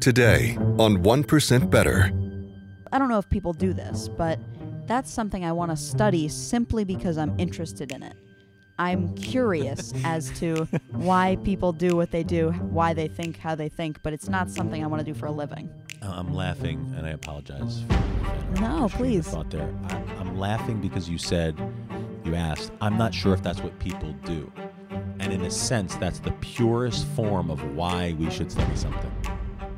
Today on 1% Better. I don't know if people do this, but that's something I want to study simply because I'm interested in it. I'm curious as to why people do what they do, why they think how they think, but it's not something I want to do for a living. Uh, I'm laughing, and I apologize. For no, please. Thought there. I'm, I'm laughing because you said, you asked. I'm not sure if that's what people do, and in a sense, that's the purest form of why we should study something.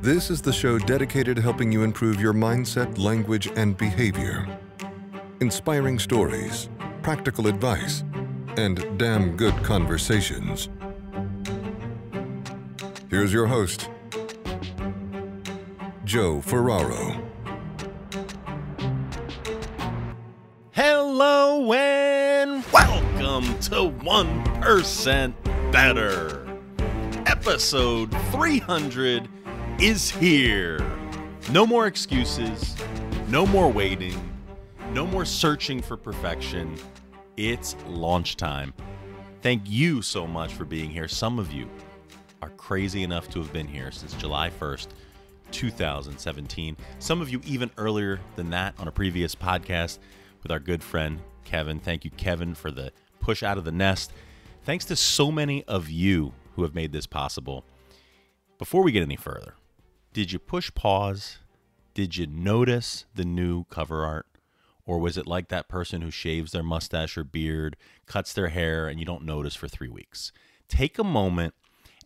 This is the show dedicated to helping you improve your mindset, language, and behavior. Inspiring stories, practical advice, and damn good conversations. Here's your host, Joe Ferraro. Hello and welcome to 1% Better. Episode 300 is here. No more excuses, no more waiting, no more searching for perfection. It's launch time. Thank you so much for being here. Some of you are crazy enough to have been here since July 1st, 2017. Some of you even earlier than that on a previous podcast with our good friend Kevin. Thank you, Kevin, for the push out of the nest. Thanks to so many of you who have made this possible. Before we get any further, did you push pause? Did you notice the new cover art? Or was it like that person who shaves their mustache or beard, cuts their hair, and you don't notice for three weeks? Take a moment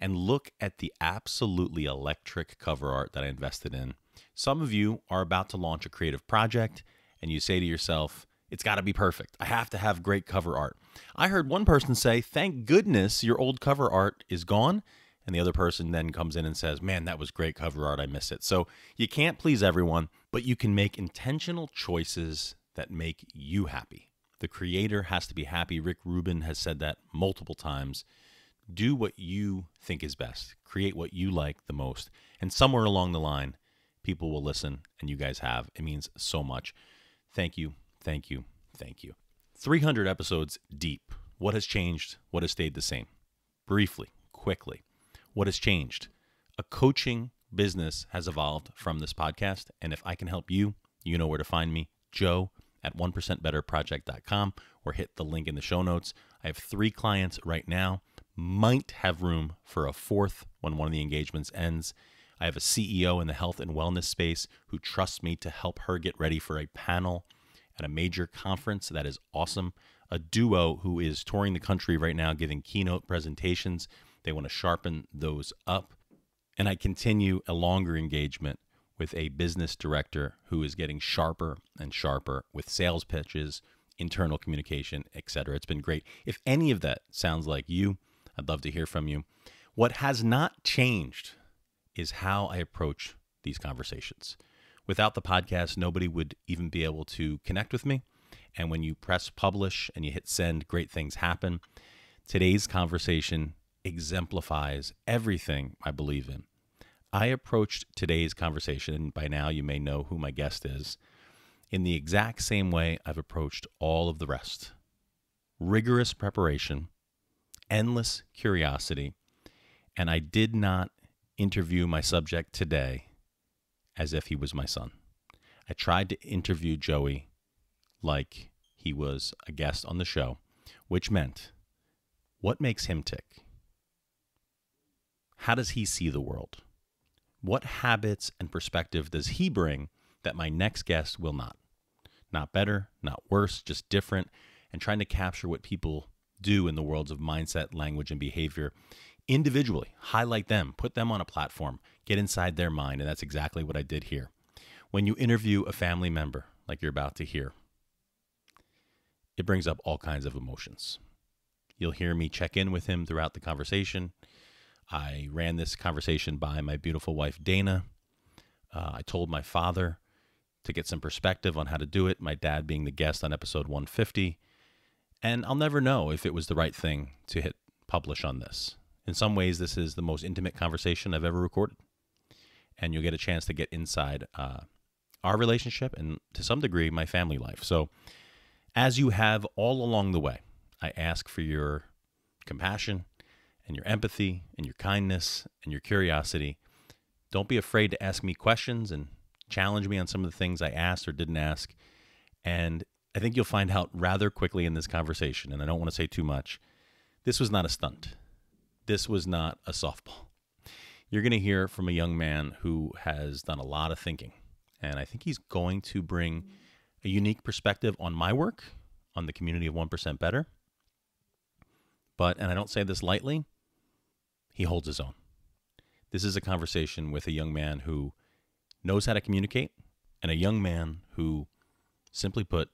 and look at the absolutely electric cover art that I invested in. Some of you are about to launch a creative project and you say to yourself, it's got to be perfect. I have to have great cover art. I heard one person say, Thank goodness your old cover art is gone. And the other person then comes in and says, Man, that was great cover art. I miss it. So you can't please everyone, but you can make intentional choices that make you happy. The creator has to be happy. Rick Rubin has said that multiple times do what you think is best, create what you like the most. And somewhere along the line, people will listen, and you guys have. It means so much. Thank you, thank you, thank you. 300 episodes deep. What has changed? What has stayed the same? Briefly, quickly, what has changed? A coaching business has evolved from this podcast. And if I can help you, you know where to find me, joe at 1%betterproject.com or hit the link in the show notes. I have three clients right now might have room for a fourth when one of the engagements ends. I have a CEO in the health and wellness space who trusts me to help her get ready for a panel at a major conference. That is awesome. A duo who is touring the country right now giving keynote presentations. They want to sharpen those up. And I continue a longer engagement with a business director who is getting sharper and sharper with sales pitches, internal communication, etc. It's been great. If any of that sounds like you, I'd love to hear from you. What has not changed is how I approach these conversations. Without the podcast, nobody would even be able to connect with me. And when you press publish and you hit send, great things happen. Today's conversation exemplifies everything I believe in. I approached today's conversation, and by now you may know who my guest is, in the exact same way I've approached all of the rest rigorous preparation endless curiosity, and I did not interview my subject today as if he was my son. I tried to interview Joey like he was a guest on the show, which meant what makes him tick? How does he see the world? What habits and perspective does he bring that my next guest will not? Not better, not worse, just different, and trying to capture what people do in the worlds of mindset, language, and behavior individually. Highlight them, put them on a platform, get inside their mind. And that's exactly what I did here. When you interview a family member, like you're about to hear, it brings up all kinds of emotions. You'll hear me check in with him throughout the conversation. I ran this conversation by my beautiful wife, Dana. Uh, I told my father to get some perspective on how to do it, my dad being the guest on episode 150. And I'll never know if it was the right thing to hit publish on this. In some ways, this is the most intimate conversation I've ever recorded. And you'll get a chance to get inside uh, our relationship and to some degree, my family life. So, as you have all along the way, I ask for your compassion and your empathy and your kindness and your curiosity. don't be afraid to ask me questions and challenge me on some of the things I asked or didn't ask. And I think you'll find out rather quickly in this conversation, and I don't want to say too much. This was not a stunt. This was not a softball. You're going to hear from a young man who has done a lot of thinking. And I think he's going to bring a unique perspective on my work, on the community of 1% Better. But, and I don't say this lightly, he holds his own. This is a conversation with a young man who knows how to communicate and a young man who, simply put,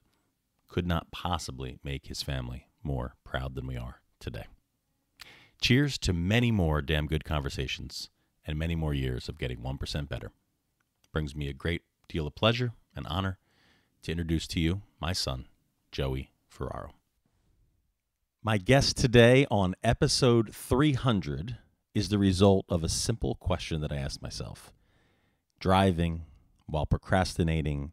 could not possibly make his family more proud than we are today. Cheers to many more damn good conversations and many more years of getting 1% better. Brings me a great deal of pleasure and honor to introduce to you my son, Joey Ferraro. My guest today on episode 300 is the result of a simple question that I asked myself. Driving, while procrastinating,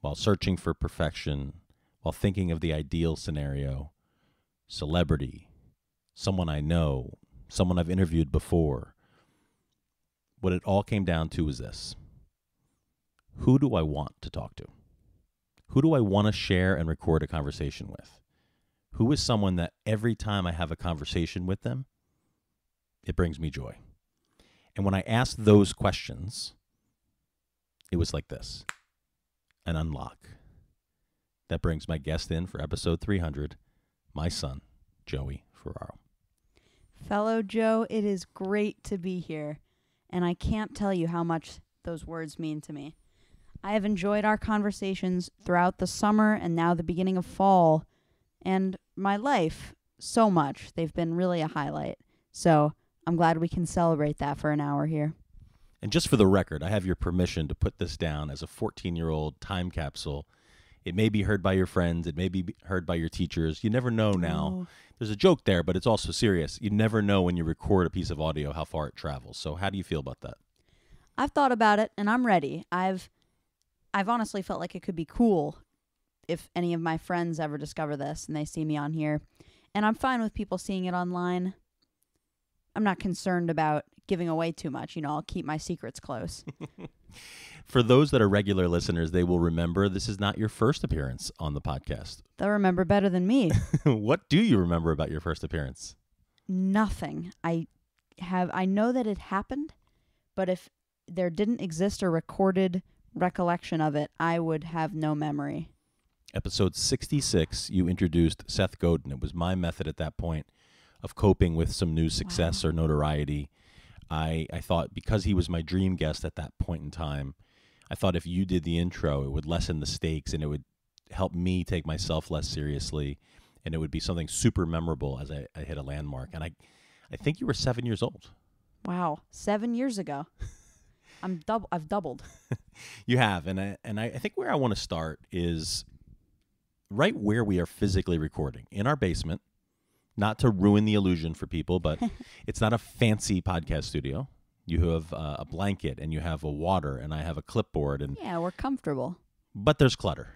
while searching for perfection, while thinking of the ideal scenario, celebrity, someone I know, someone I've interviewed before. What it all came down to was this Who do I want to talk to? Who do I want to share and record a conversation with? Who is someone that every time I have a conversation with them, it brings me joy? And when I asked those questions, it was like this an unlock. That brings my guest in for episode 300, my son, Joey Ferraro. Fellow Joe, it is great to be here, and I can't tell you how much those words mean to me. I have enjoyed our conversations throughout the summer and now the beginning of fall, and my life so much. They've been really a highlight. So I'm glad we can celebrate that for an hour here. And just for the record, I have your permission to put this down as a 14 year old time capsule. It may be heard by your friends, it may be heard by your teachers. You never know now. Oh. There's a joke there, but it's also serious. You never know when you record a piece of audio how far it travels. So, how do you feel about that? I've thought about it and I'm ready. I've I've honestly felt like it could be cool if any of my friends ever discover this and they see me on here. And I'm fine with people seeing it online. I'm not concerned about giving away too much. You know, I'll keep my secrets close. For those that are regular listeners, they will remember this is not your first appearance on the podcast. They'll remember better than me. what do you remember about your first appearance? Nothing. I have I know that it happened, but if there didn't exist a recorded recollection of it, I would have no memory. Episode 66, you introduced Seth Godin. It was my method at that point of coping with some new success or notoriety. I, I thought because he was my dream guest at that point in time, I thought if you did the intro, it would lessen the stakes and it would help me take myself less seriously and it would be something super memorable as I, I hit a landmark. And I, I think you were seven years old. Wow, seven years ago. I'm double. I've doubled. You have, and I and I, I think where I want to start is right where we are physically recording in our basement. Not to ruin the illusion for people, but it's not a fancy podcast studio. You have uh, a blanket and you have a water, and I have a clipboard, and Yeah, we're comfortable. but there's clutter.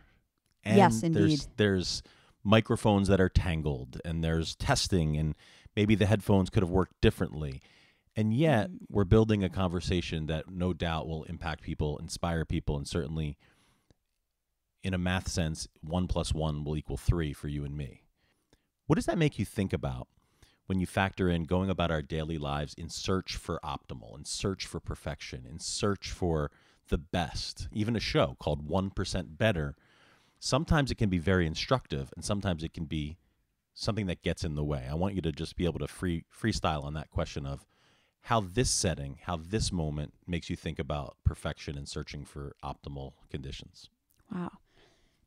And Yes, There's, indeed. there's microphones that are tangled, and there's testing, and maybe the headphones could have worked differently. And yet, Mm. we're building a conversation that no doubt will impact people, inspire people, and certainly, in a math sense, one plus one will equal three for you and me. What does that make you think about when you factor in going about our daily lives in search for optimal, in search for perfection, in search for the best? Even a show called 1% Better, sometimes it can be very instructive, and sometimes it can be something that gets in the way. I want you to just be able to free freestyle on that question of how this setting, how this moment makes you think about perfection and searching for optimal conditions. Wow.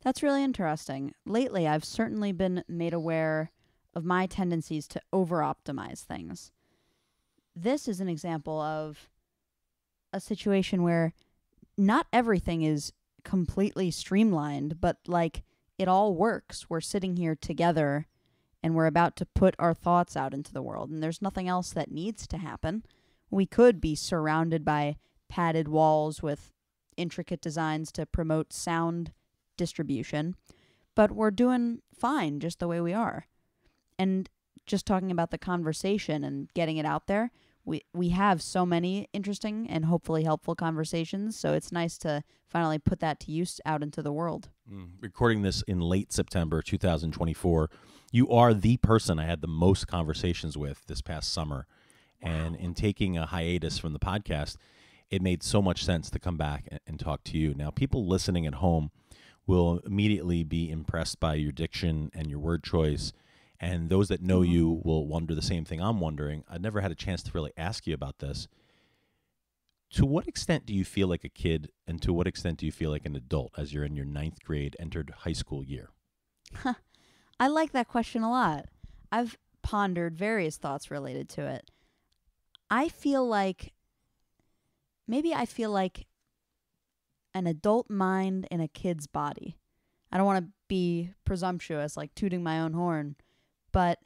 That's really interesting. Lately, I've certainly been made aware of my tendencies to over optimize things. This is an example of a situation where not everything is completely streamlined, but like it all works. We're sitting here together and we're about to put our thoughts out into the world, and there's nothing else that needs to happen. We could be surrounded by padded walls with intricate designs to promote sound distribution, but we're doing fine just the way we are. And just talking about the conversation and getting it out there, we we have so many interesting and hopefully helpful conversations. So it's nice to finally put that to use out into the world. Mm, recording this in late September 2024, you are the person I had the most conversations with this past summer. And in taking a hiatus from the podcast, it made so much sense to come back and, and talk to you. Now, people listening at home will immediately be impressed by your diction and your word choice. And those that know you mm-hmm. will wonder the same thing I'm wondering. I never had a chance to really ask you about this. To what extent do you feel like a kid, and to what extent do you feel like an adult as you're in your ninth grade, entered high school year? I like that question a lot. I've pondered various thoughts related to it. I feel like maybe I feel like an adult mind in a kid's body. I don't want to be presumptuous, like tooting my own horn, but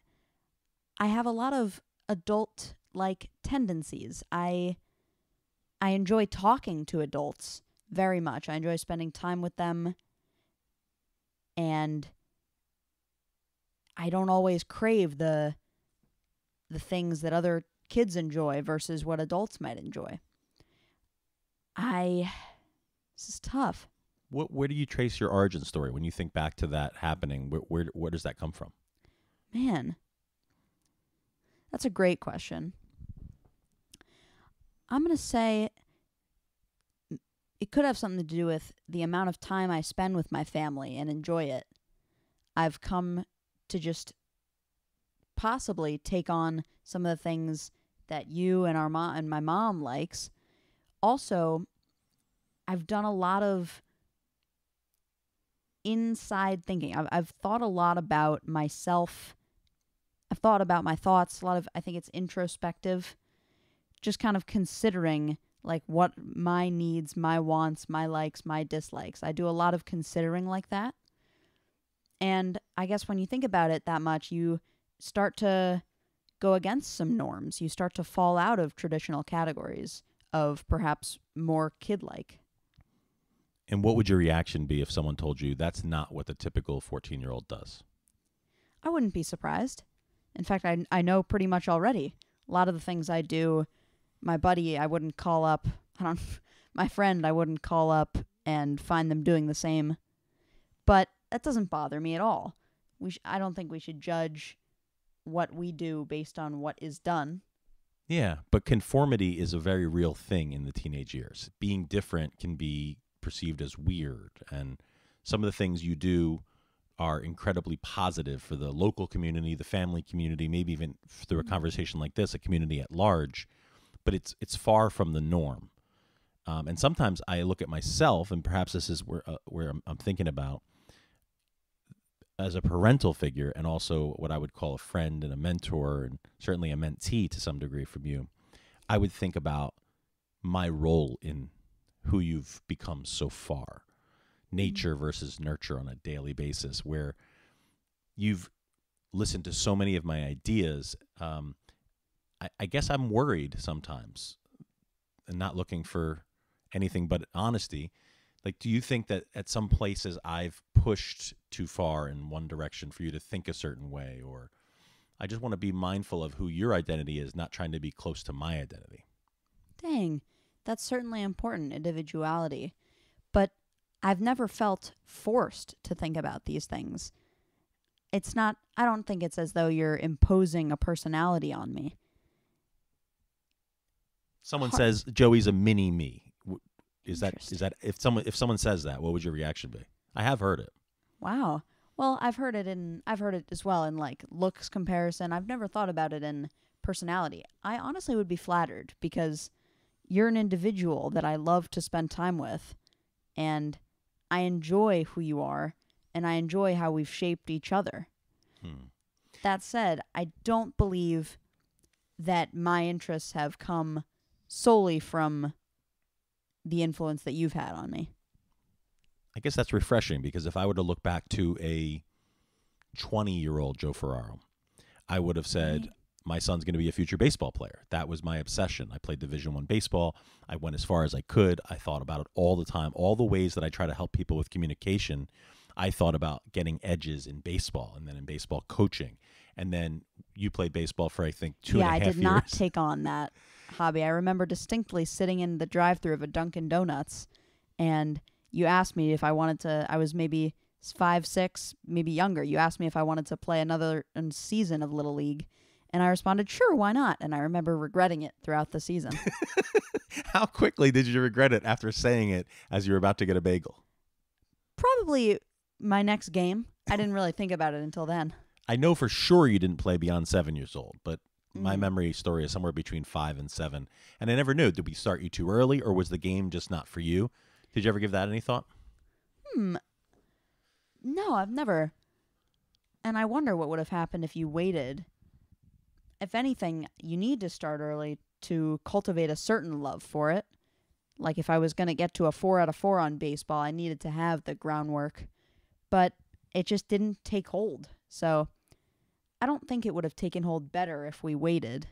I have a lot of adult like tendencies. I I enjoy talking to adults very much. I enjoy spending time with them and I don't always crave the the things that other kids enjoy versus what adults might enjoy. I this is tough. What, where do you trace your origin story when you think back to that happening? Where, where, where does that come from? Man. That's a great question. I'm going to say it could have something to do with the amount of time I spend with my family and enjoy it. I've come to just possibly take on some of the things that you and our mom and my mom likes. Also, I've done a lot of inside thinking. I've I've thought a lot about myself. I've thought about my thoughts. A lot of I think it's introspective. Just kind of considering like what my needs, my wants, my likes, my dislikes. I do a lot of considering like that. And I guess when you think about it that much, you start to go against some norms. You start to fall out of traditional categories of perhaps more kid like. And what would your reaction be if someone told you that's not what the typical 14 year old does? I wouldn't be surprised. In fact, I, I know pretty much already. A lot of the things I do, my buddy, I wouldn't call up. I don't, my friend, I wouldn't call up and find them doing the same. But that doesn't bother me at all. We sh- I don't think we should judge what we do based on what is done. Yeah, but conformity is a very real thing in the teenage years. Being different can be perceived as weird, and some of the things you do are incredibly positive for the local community, the family community, maybe even through a Mm-hmm. conversation like this, a community at large. But it's it's far from the norm. Um, and sometimes I look at myself, and perhaps this is where uh, where I'm, I'm thinking about as a parental figure, and also what I would call a friend and a mentor, and certainly a mentee to some degree from you. I would think about my role in who you've become so far, nature versus nurture on a daily basis, where you've listened to so many of my ideas. Um, I, I guess I'm worried sometimes, and not looking for anything but honesty. Like, do you think that at some places I've pushed too far in one direction for you to think a certain way, or I just want to be mindful of who your identity is, not trying to be close to my identity? Dang, that's certainly important, individuality. But I've never felt forced to think about these things. It's not, I don't think it's as though you're imposing a personality on me. Someone says Joey's a mini me. Is that is that if someone if someone says that, what would your reaction be? I have heard it. Wow. Well, I've heard it in, I've heard it as well in like looks comparison. I've never thought about it in personality. I honestly would be flattered because you're an individual that I love to spend time with and I enjoy who you are and I enjoy how we've shaped each other. Hmm. That said, I don't believe that my interests have come solely from the influence that you've had on me. I guess that's refreshing because if I were to look back to a 20 year old Joe Ferraro, I would have said. My son's going to be a future baseball player. That was my obsession. I played Division One baseball. I went as far as I could. I thought about it all the time. All the ways that I try to help people with communication, I thought about getting edges in baseball and then in baseball coaching. and then you played baseball for I think two yeah, and a I did not take on that hobby. I remember distinctly sitting in the drive-through of a Dunkin' Donuts, and you asked me if I wanted to. I was maybe five, six, maybe younger. You asked me if I wanted to play another season of Little League, and I responded, "Sure, why not?" And I remember regretting it throughout the season. How quickly did you regret it after saying it as you were about to get a bagel? Probably my next game. I didn't really think about it until then. I know for sure you didn't play beyond seven years old, but my Mm. memory story is somewhere between five and seven. And I never knew. Did we start you too early, or was the game just not for you? Did you ever give that any thought? Hmm. No, I've never. And I wonder what would have happened if you waited. If anything, you need to start early to cultivate a certain love for it. Like if I was going to get to a 4 out of 4 on baseball, I needed to have the groundwork. But it just didn't take hold. So I don't think it would have taken hold better if we waited.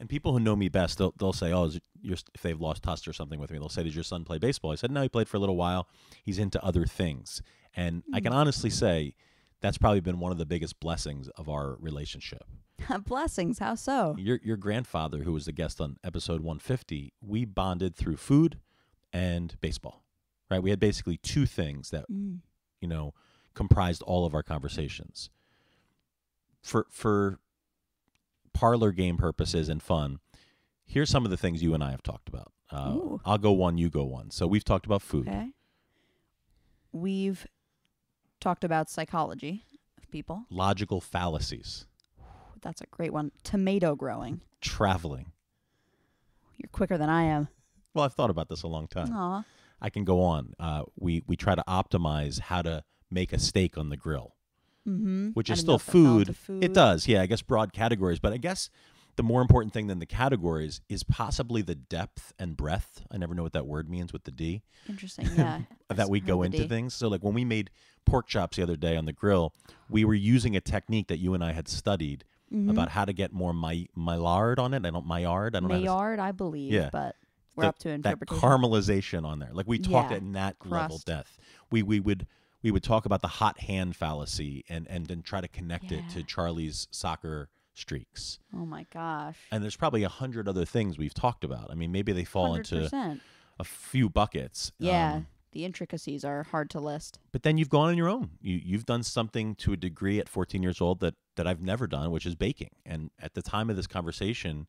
And people who know me best, they'll, they'll say, "Oh, is it your, if they've lost touch or something with me, they'll say, "Did your son play baseball?" I said, "No, he played for a little while. He's into other things." And I hmm. can honestly say, that's probably been one of the biggest blessings of our relationship. Blessings, how so? Your your grandfather, who was the guest on episode 150, we bonded through food and baseball. Right? We had basically two things that Mm. you know comprised all of our conversations. For for parlor game purposes and fun, here's some of the things you and I have talked about. Uh, I'll go one, you go one. So we've talked about food, Okay. We've talked about psychology of people. logical fallacies, That's a great one. Tomato growing. traveling. You're quicker than I am. Well, I've thought about this a long time. Aw. I can go on. Uh, we we try to optimize how to make a steak on the grill, Mm-hmm. which is still if that fell food. food. It does, yeah. I guess broad categories, but I guess the more important thing than the categories is possibly the depth and breadth. I never know what that word means with the D. Interesting. Yeah. that we go into D. things. So, like when we made pork chops the other day on the grill, we were using a technique that you and I had studied Mhm. about how to get more my maillard on it. I don't maillard. I don't know. how to s- Maillard, I believe. Yeah. But we're the- up to interpretation. that caramelization on there. Like we talked Yeah, at that level crust. depth. We we would we would talk about the hot hand fallacy and and then try to connect it to Charlie's soccer streaks. oh my gosh. And there's probably a hundred other things we've talked about. I mean, maybe they fall into 100%. a few buckets. Yeah. Um, the intricacies are hard to list. but then you've gone on your own. You you've done something to a degree at 14 years old that that I've never done, which is baking. And at the time of this conversation,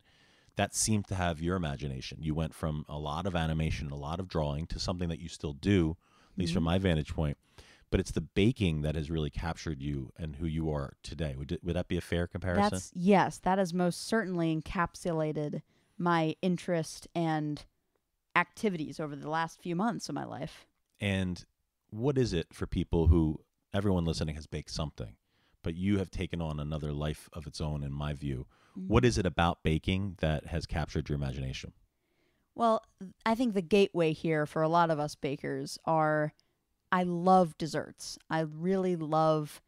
that seemed to have your imagination. You went from a lot of animation, a lot of drawing to something that you still do, at least from Mm-hmm. my vantage point. But it's the baking that has really captured you and who you are today. Would would that be a fair comparison? That's yes, that has most certainly encapsulated my interest and activities over the last few months of my life. And what is it for people who everyone listening has baked something, but you have taken on another life of its own, in my view? Mm-hmm. What is it about baking that has captured your imagination? Well, I think the gateway here for a lot of us bakers are I love desserts. I really love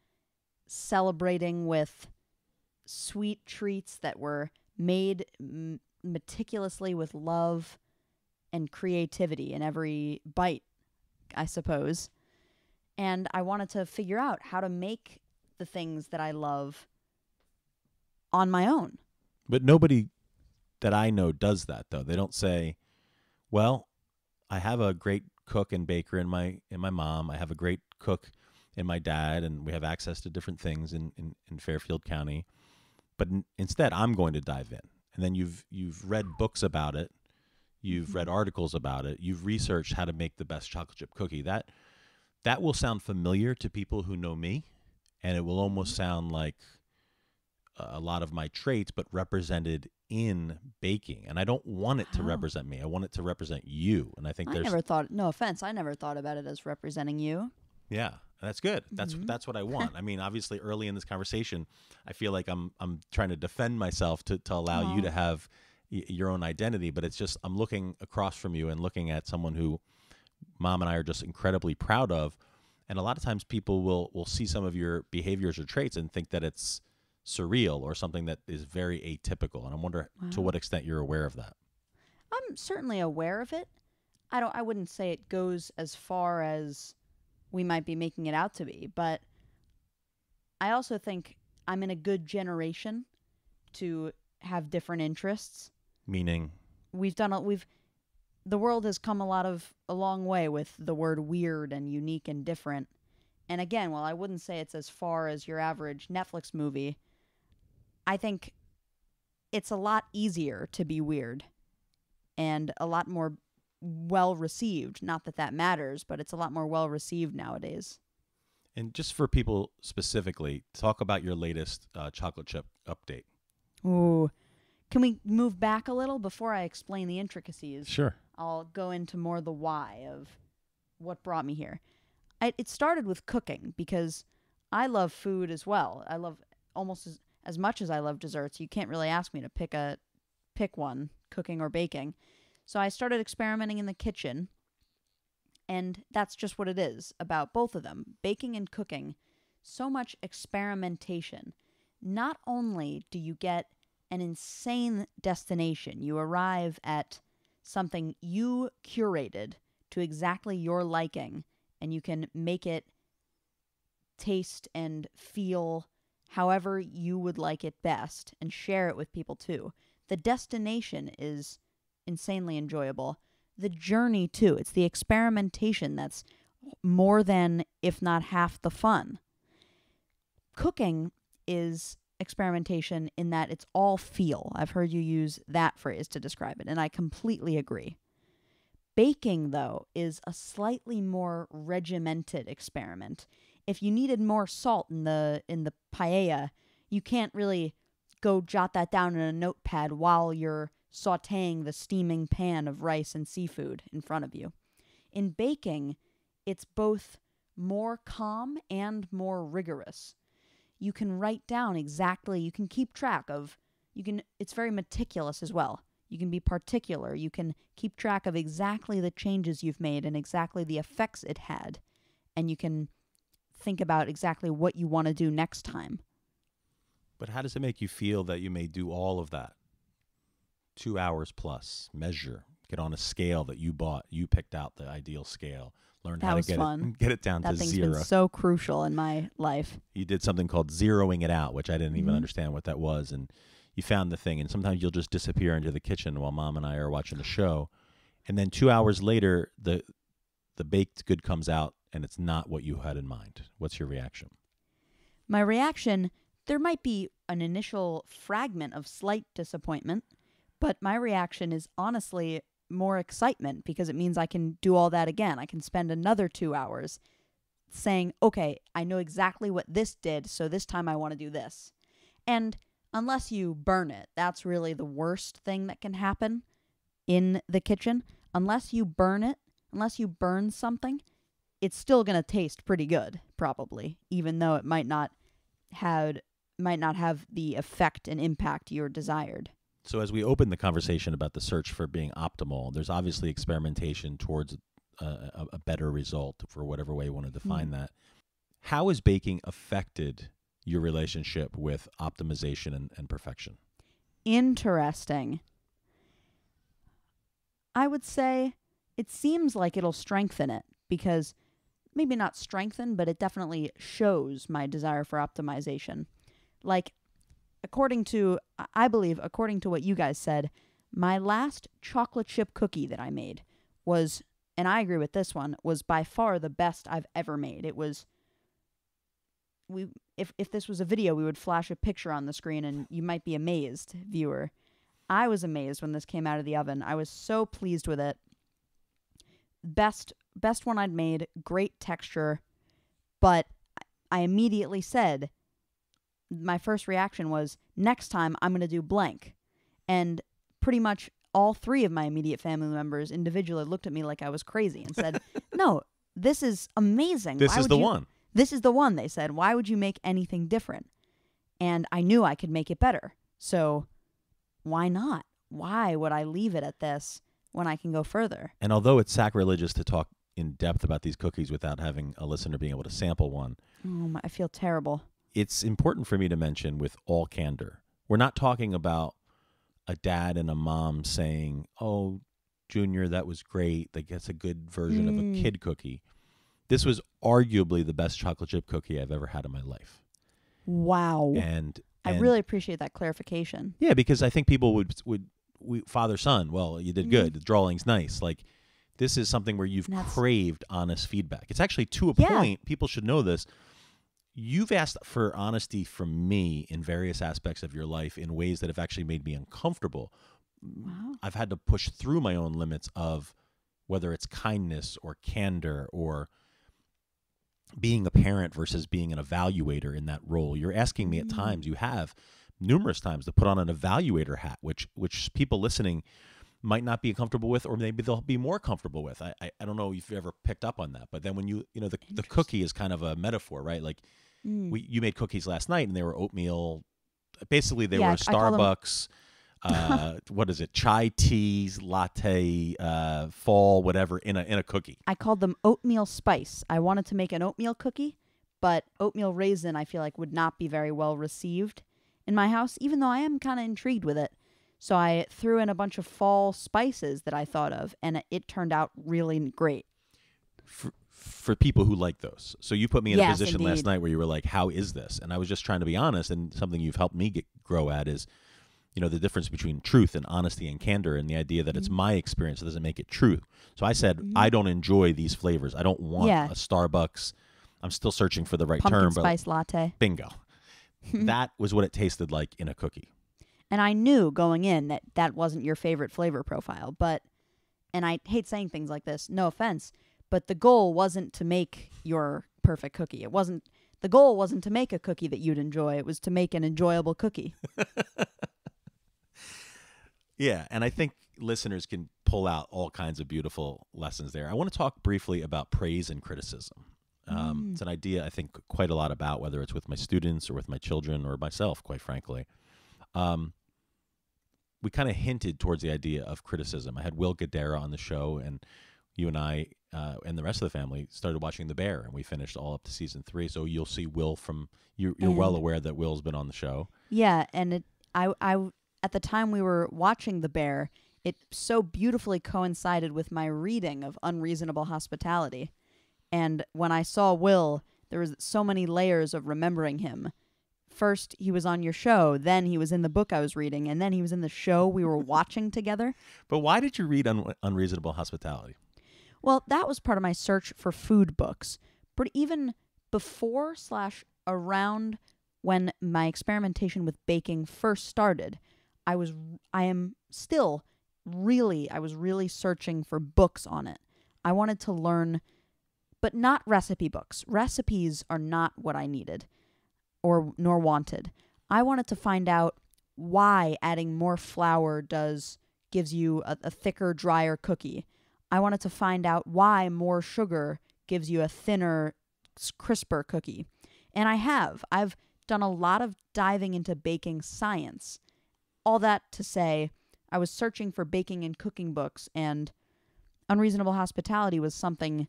celebrating with sweet treats that were made m- meticulously with love and creativity in every bite, I suppose. And I wanted to figure out how to make the things that I love on my own. But nobody that I know does that though. They don't say, "Well, I have a great cook and baker in my in my mom. I have a great cook in my dad, and we have access to different things in in, in Fairfield County." But in, instead, I'm going to dive in, and then you've you've read books about it, you've read mm-hmm. articles about it, you've researched how to make the best chocolate chip cookie. That that will sound familiar to people who know me, and it will almost sound like a lot of my traits, but represented in baking. And I don't want it to Wow. represent me. I want it to represent you. And I think I there's never thought, no offense, I never thought about it as representing you. yeah, that's good. That's Mhm. that's what I want. I mean, obviously, early in this conversation, I feel like I'm I'm trying to defend myself to to allow you to have y- your own identity. But it's just I'm looking across from you and looking at someone who mom and I are just incredibly proud of. And a lot of times, people will will see some of your behaviors or traits and think that it's surreal or something that is very atypical. And I wonder to what extent you're aware of that. I'm certainly aware of it. I don't I wouldn't say it goes as far as we might be making it out to be, but I also think I'm in a good generation to have different interests. Meaning, We've done a, we've the world has come a lot of a long way with the word weird and unique and different. And again, while I wouldn't say it's as far as your average Netflix movie, I think it's a lot easier to be weird and a lot more well received. Not that that matters, but it's a lot more well received nowadays. and just for people specifically, talk about your latest uh, chocolate chip update. Ooh. Can we move back a little before I explain the intricacies? Sure. I'll go into more the why of what brought me here. I, it started with cooking because I love food as well. I love almost as, as much as I love desserts. You can't really ask me to pick a pick one, cooking or baking. So I started experimenting in the kitchen, and that's just what it is about both of them, baking and cooking. So much experimentation. Not only do you get an insane destination, you arrive at something you curated to exactly your liking and you can make it taste and feel however you would like it best and share it with people too. The destination is insanely enjoyable. The journey too. It's the experimentation that's more than if not half the fun. Cooking is experimentation in that it's all feel. I've heard you use that phrase to describe it, and I completely agree. Baking, though, is a slightly more regimented experiment. If you needed more salt in the in the paella, you can't really go jot that down in a notepad while you're sautéing the steaming pan of rice and seafood in front of you. In baking, it's both more calm and more rigorous you can write down exactly you can keep track of you can it's very meticulous as well you can be particular you can keep track of exactly the changes you've made and exactly the effects it had and you can think about exactly what you want to do next time But how does it make you feel that you may do all of that? Two hours plus, measure, get on a scale that you bought. You picked out the ideal scale. Learn That how to was get fun. it get it down that to thing's zero. been so crucial in my life you did something called zeroing it out, which I didn't even Mhm. understand what that was. And you found the thing. And sometimes you'll just disappear into the kitchen while mom and I are watching the show. And then two hours later, the the baked good comes out and it's not what you had in mind. What's your reaction? my reaction there might be an initial fragment of slight disappointment but my reaction is honestly more excitement because it means I can do all that again. I can spend another 2 hours saying, "Okay, I know exactly what this did, so this time I want to do this." And unless you burn it, that's really the worst thing that can happen in the kitchen. Unless you burn it, unless you burn something, it's still going to taste pretty good probably, even though it might not had might not have the effect and impact you're desired. So as we open the conversation about the search for being optimal, there's obviously experimentation towards a, a, a better result for whatever way you want to define mm-hmm. that. How has baking affected your relationship with optimization and, and perfection? Interesting. I would say it seems like it'll strengthen it because maybe not strengthen, but it definitely shows my desire for optimization. Like, according to, I- believe, according to what you guys said, my last chocolate chip cookie that I made was, and I agree with this one, was by far the best I've ever made. It was. We if if this was a video, we would flash a picture on the screen, and you might be amazed, viewer. I was amazed when this came out of the oven. I was so pleased with it. Best best one I'd made, great texture, but I immediately said my first reaction was next time I'm going to do blank. And pretty much all three of my immediate family members individually looked at me like I was crazy and said, "No, this is amazing. This Why is the you- one. this is the one they said why would you make anything different and i knew i could make it better so why not why would i leave it at this when i can go further And although it's sacrilegious to talk in depth about these cookies without having a listener being able to sample one, oh my, i feel terrible it's important for me to mention with all candor. We're not talking about a dad and a mom saying, "Oh, Junior, that was great. Like that's a good version of Mm. a kid cookie." This was arguably the best chocolate chip cookie I've ever had in my life. Wow. and, I and- really appreciate that clarification. yeah because I think people would would we, father son well you did good the drawing's nice like this is something where you've craved honest feedback it's actually to a Yeah. point people should know this you've asked for honesty from me in various aspects of your life in ways that have actually made me uncomfortable Wow. I've had to push through my own limits of whether it's kindness or candor or being a parent versus being an evaluator in that role. You're asking me at Mm. times, you have numerous times to put on an evaluator hat, which which people listening might not be comfortable with, or maybe they'll be more comfortable with. I I, I don't know if you've ever picked up on that, but then when you you know the the cookie is kind of a metaphor, right? Like Mm. we you made cookies last night and they were oatmeal. Basically, they Yeah, were I- a I Starbucks. uh, what is it? Chai teas, latte, uh, fall, whatever in a in a cookie. I called them oatmeal spice. I wanted to make an oatmeal cookie, but oatmeal raisin I feel like would not be very well received in my house, even though I am kind of intrigued with it. So I threw in a bunch of fall spices that I thought of, and it turned out really great. for, for people who like those. So you put me in a Yes, position last night where you were like, "How is this?" And I was just trying to be honest. And something you've helped me get grow at is, you know, the difference between truth and honesty and candor, and the idea that it's Mm-hmm. my experience that doesn't make it true. So I said, I don't enjoy these flavors. I don't want Yeah. a Starbucks. I'm still searching for the right Pumpkin term, but spice latte. bingo. that was what it tasted like in a cookie. And I knew going in that that wasn't your favorite flavor profile, but and I hate saying things like this, no offense, but the goal wasn't to make your perfect cookie. It wasn't the goal wasn't to make a cookie that you'd enjoy. It was to make an enjoyable cookie. Yeah, and I think listeners can pull out all kinds of beautiful lessons there. I want to talk briefly about praise and criticism. Um, It's an idea I think quite a lot about, whether it's with my students or with my children or myself, quite frankly. Um, we kind of hinted towards the idea of criticism. I had Will Guidara on the show, and you and I uh, and the rest of the family started watching The Bear, and we finished all up to season three. So you'll see Will from you're, you're well aware that Will's been on the show. Yeah, and it, I, I, at the time we were watching The Bear, it so beautifully coincided with my reading of Unreasonable Hospitality. And when I saw Will, there was so many layers of remembering him. First, he was on your show, then he was in the book I was reading, and then he was in the show we were watching together. But why did you read Un- Unreasonable Hospitality? Well, that was part of my search for food books. But even before slash around when my experimentation with baking first started, I was I am still really I was really searching for books on it. I wanted to learn but not recipe books. Recipes are not what I needed or nor wanted. I wanted to find out why adding more flour does gives you a, a thicker, drier cookie. I wanted to find out why more sugar gives you a thinner, crisper cookie. And I have. I've done a lot of diving into baking science. All that to say, I was searching for baking and cooking books, and Unreasonable Hospitality was something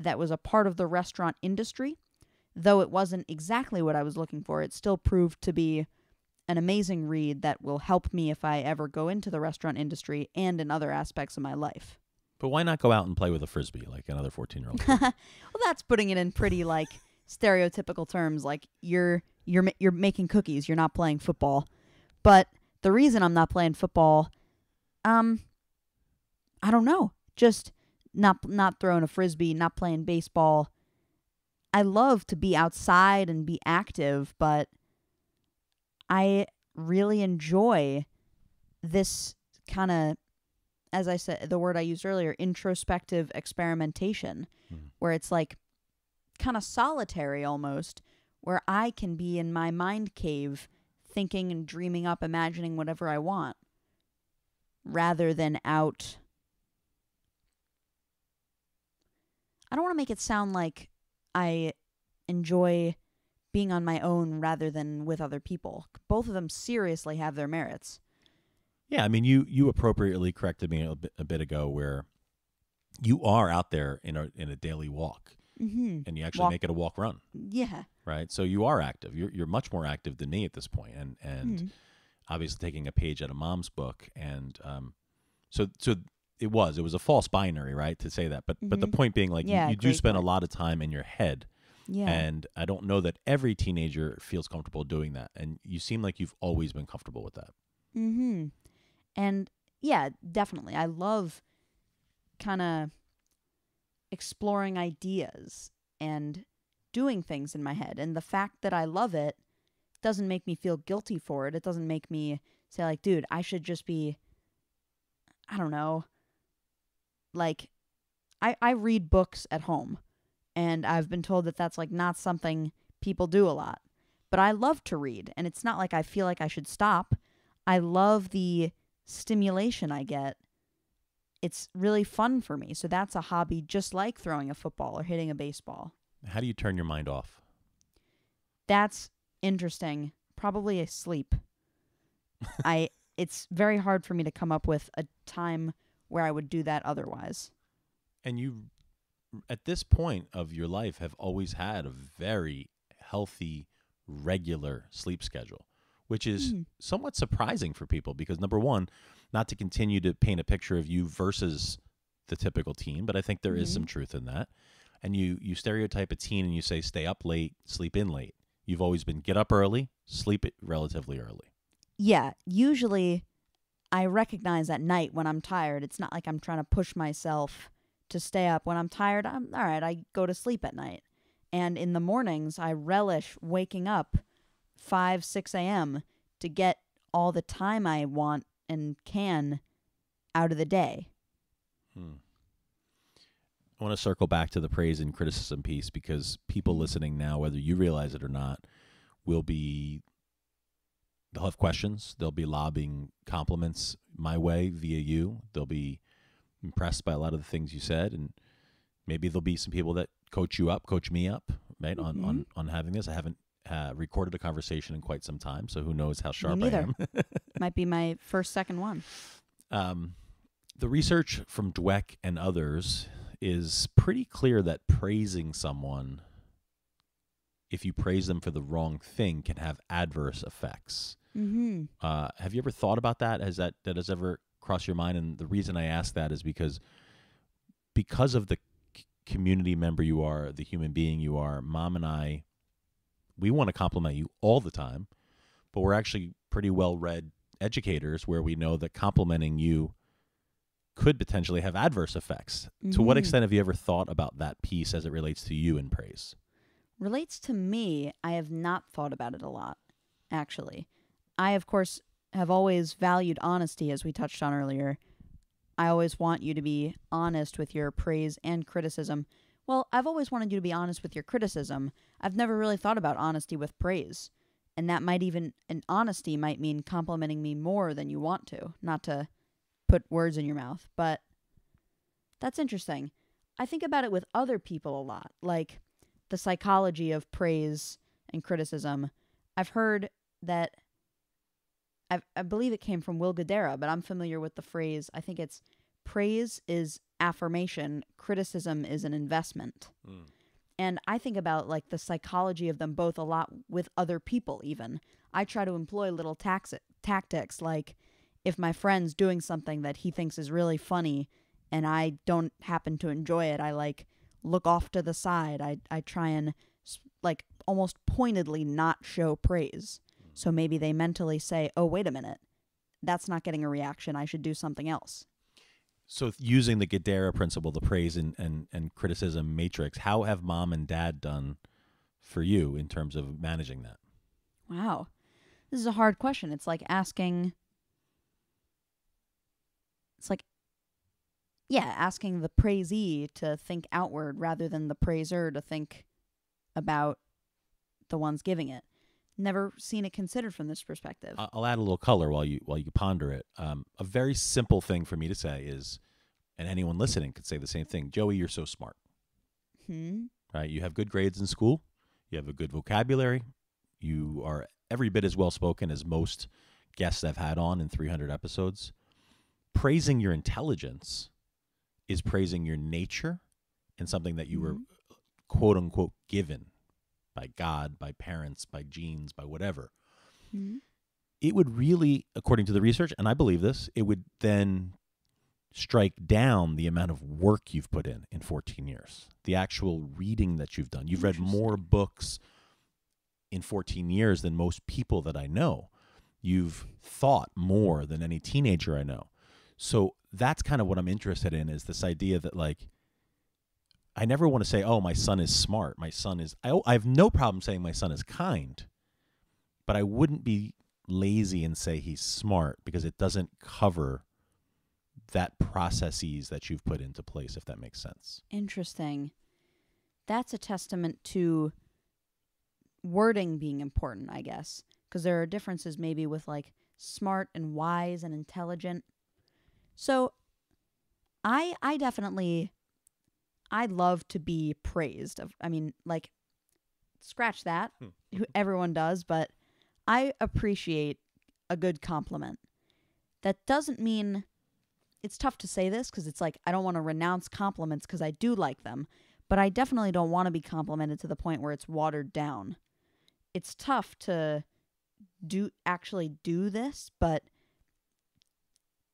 that was a part of the restaurant industry. Though it wasn't exactly what I was looking for, it still proved to be an amazing read that will help me if I ever go into the restaurant industry and in other aspects of my life. But why not go out and play with a frisbee like another 14 year old? well, that's putting it in pretty like stereotypical terms. Like you're you're you're making cookies. You're not playing football. But the reason I'm not playing football, um, I don't know. Just not not throwing a frisbee, not playing baseball. I love to be outside and be active, but I really enjoy this kind of as I said, the word I used earlier, introspective experimentation, Mhm. where it's like kind of solitary almost, where I can be in my mind cave thinking and dreaming up, imagining whatever I want, rather than out. I don't want to make it sound like I enjoy being on my own rather than with other people. Both of them seriously have their merits. yeah, I mean, you you appropriately corrected me a bit, a bit ago where you are out there in a in a daily walk Mm-hmm. and you actually Walk- make it a walk run, Yeah. right? So you are active. You're you're much more active than me at this point, and and Mhm. obviously taking a page out of mom's book, and um, so so it was it was a false binary, right, to say that. But but the Mhm. point being, like Yeah, you, you do spend a lot of time in your head, Yeah. And I don't know that every teenager feels comfortable doing that. And you seem like you've always been comfortable with that. Mm-hmm. And yeah, definitely. I love kind of exploring ideas and doing things in my head. And the fact that I love it doesn't make me feel guilty for it. It doesn't make me say, like, dude, I should just be, I don't know, like, I, I read books at home. And I've been told that that's like not something people do a lot. But I love to read. And it's not like I feel like I should stop. I love the stimulation I get. It's really fun for me. So that's a hobby just like throwing a football or hitting a baseball. How do you turn your mind off? That's interesting. Probably a sleep. I it's very hard for me to come up with a time where I would do that otherwise. And you, at this point of your life, have always had a very healthy, regular sleep schedule, which is Mm. somewhat surprising for people because, number one, not to continue to paint a picture of you versus the typical teen, but I think there is Mhm. some truth in that. And you, you stereotype a teen and you say, stay up late, sleep in late. You've always been get up early, sleep it relatively early. Yeah, usually I recognize at night when I'm tired. It's not like I'm trying to push myself to stay up. When I'm tired, I'm all right, I go to sleep at night. And in the mornings, I relish waking up 5, 6 a.m. to get all the time I want and can out of the day. Hmm. I want to circle back to the praise and criticism piece because people listening now, whether you realize it or not, will be they'll have questions. They'll be lobbing compliments my way via you. They'll be impressed by a lot of the things you said, and maybe there'll be some people that coach you up, coach me up, right on on on having this. I haven't uh, recorded a conversation in quite some time, so who knows how sharp I am. Might be my first, second one. um, the research from Dweck and others is pretty clear that praising someone, if you praise them for the wrong thing, can have adverse effects. Mm-hmm. Uh, have you ever thought about that? Has that that has ever crossed your mind? And the reason I ask that is because because of the c- community member you are, the human being you are. Mom and I, we want to compliment you all the time, but we're actually pretty well read educators where we know that complimenting you could potentially have adverse effects. To what Mhm. extent have you ever thought about that piece as it relates to you in praise? relates to me, I have not thought about it a lot, actually. I, of course, have always valued honesty, as we touched on earlier. I always want you to be honest with your praise and criticism. Well, I've always wanted you to be honest with your criticism. I've never really thought about honesty with praise. And that might even, an honesty might mean complimenting me more than you want to, not to put words in your mouth. But that's interesting. I think about it with other people a lot. Like, the psychology of praise and criticism. I've heard that I I believe it came from Will Guidara, but I'm familiar with the phrase. I think it's praise is affirmation, criticism is an investment. Mm. And I think about like the psychology of them both a lot with other people even. I try to employ little tax- tactics like if my friend's doing something that he thinks is really funny and I don't happen to enjoy it, I like look off to the side. I I try and like almost pointedly not show praise. So maybe they mentally say, "Oh, wait a minute. That's not getting a reaction. I should do something else." So using the Guidara principle, the praise and, and, and criticism matrix, how have mom and dad done for you in terms of managing that? Wow. This is a hard question. It's like asking It's like yeah, asking the praisee to think outward rather than the praiser to think about the ones giving it. Never seen it considered from this perspective. I'll add a little color while you while you ponder it. Um, a very simple thing for me to say is, and anyone listening could say the same thing. Joey, you're so smart, hmm. right? You have good grades in school. You have a good vocabulary. You are every bit as well spoken as most guests I've had on in 300 episodes. Praising your intelligence is praising your nature and something that you were Mhm. quote unquote given by God, by parents, by genes, by whatever. hmm it would really, according to the research, and I believe this, it would then strike down the amount of work you've put in in 14 years, the actual reading that you've done. You've read more books in 14 years than most people that I know. You've thought more than any teenager I know. So that's kind of what I'm interested in is this idea that like I never want to say, "Oh, my son is smart. My son is." I, I have no problem saying my son is kind, but I wouldn't be lazy and say he's smart because it doesn't cover that processes that you've put into place. If that makes sense. Interesting. That's a testament to wording being important, I guess, because there are differences maybe with like smart and wise and intelligent. So, I I definitely I love to be praised. Of I mean, like scratch that. Hmm. who Everyone does, but I appreciate a good compliment. That doesn't mean it's tough to say this because it's like I don't want to renounce compliments because I do like them, but I definitely don't want to be complimented to the point where it's watered down. It's tough to do actually do this, but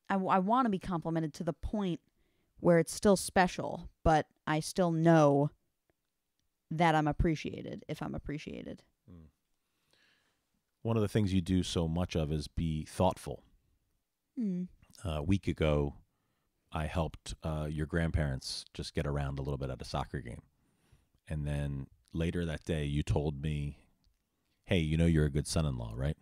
I, I want to be complimented to the point where it's still special, but I still know that I'm appreciated if I'm appreciated. One of the things you do so much of is be thoughtful. Mm. Uh, a week ago, I helped uh, your grandparents just get around a little bit at a soccer game. And then later that day, you told me, hey, you know you're a good son in law, right?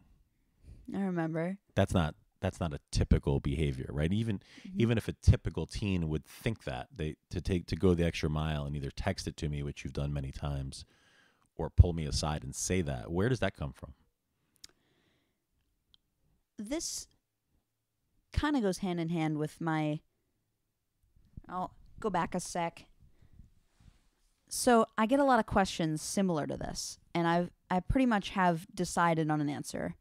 I remember. That's not. That's not a typical behavior, right? Even Mhm. even if a typical teen would think that they to take to go the extra mile and either text it to me, which you've done many times, or pull me aside and say that. Where does that come from? this kind of goes hand in hand with my I'll go back a sec. So, I get a lot of questions similar to this, and I've I pretty much have decided on an answer.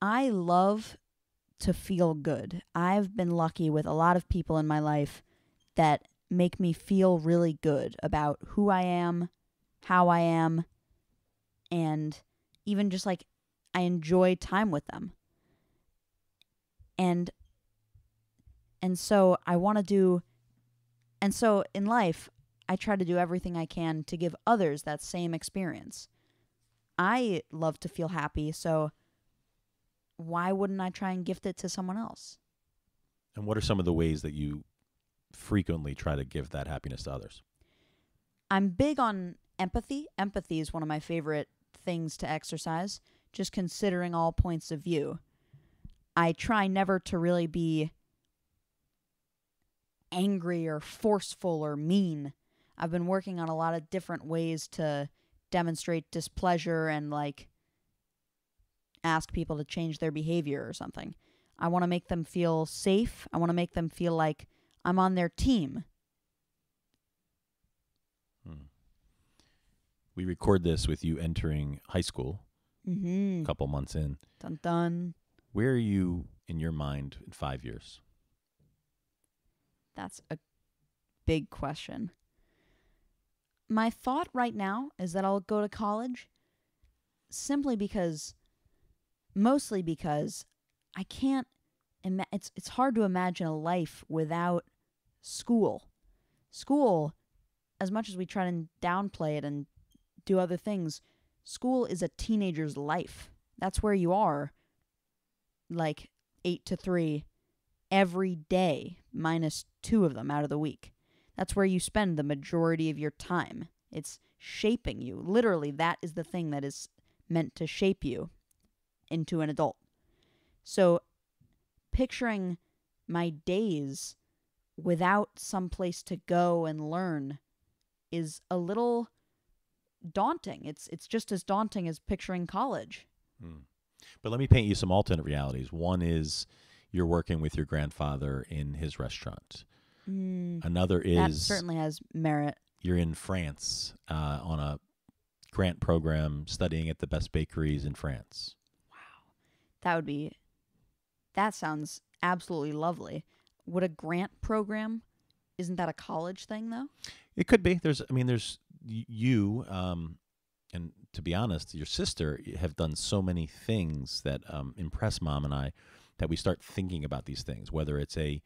I love to feel good. I've been lucky with a lot of people in my life that make me feel really good about who I am, how I am, and even just like I enjoy time with them and and so I want to do and so in life I try to do everything I can to give others that same experience. I love to feel happy, so why wouldn't I try and gift it to someone else? And what are some of the ways that you frequently try to give that happiness to others? I'm big on empathy. Empathy is one of my favorite things to exercise, just considering all points of view. I try never to really be angry or forceful or mean. I've been working on a lot of different ways to demonstrate displeasure and like ask people to change their behavior or something. I want to make them feel safe. I want to make them feel like I'm on their team. Hmm. We record this with you entering high school Mhm. a couple months in. Dun dun. Where are you in your mind in five years? That's a big question. My thought right now is that I'll go to college simply because mostly because I can't ima- it's it's hard to imagine a life without school. School as much as we try to downplay it and do other things, school is a teenager's life. That's where you are like 8 to 3 every day, minus two of them out of the week. That's where you spend the majority of your time. It's shaping you. Literally, that is the thing that is meant to shape you into an adult. So, picturing my days without some place to go and learn is a little daunting. It's it's just as daunting as picturing college. Hmm. But let me paint you some alternate realities. One is you're working with your grandfather in his restaurant. Mm, Another that is certainly has merit. you're in France uh, on a grant program studying at the best bakeries in France. That would be. That sounds absolutely lovely. Would a grant program? Isn't that a college thing though? It could be. There's, I mean, there's you, um, and to be honest, your sister have done so many things that um, impress mom and I that we start thinking about these things. Whether it's a